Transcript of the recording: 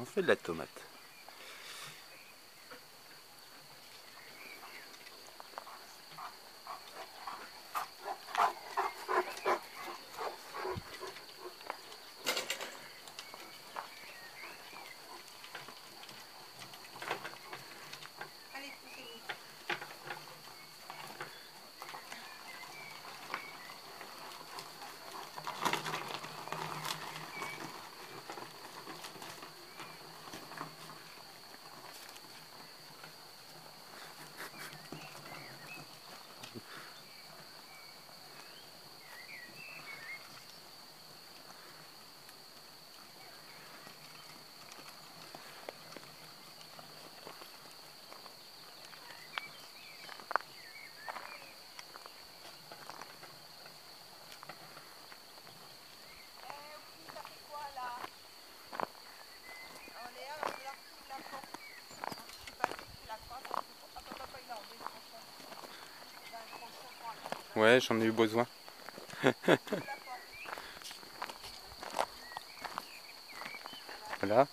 on fait de la tomate. Ouais, j'en ai eu besoin. voilà.